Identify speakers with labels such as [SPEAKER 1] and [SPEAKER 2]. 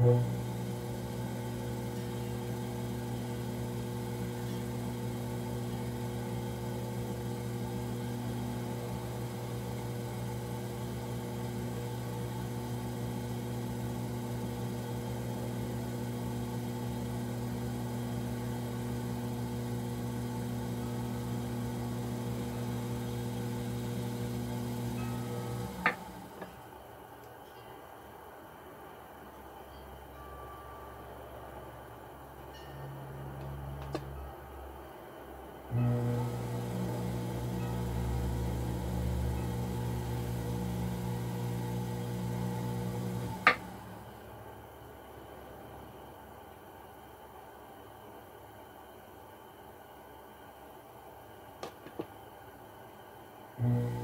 [SPEAKER 1] Mm-hmm.
[SPEAKER 2] うん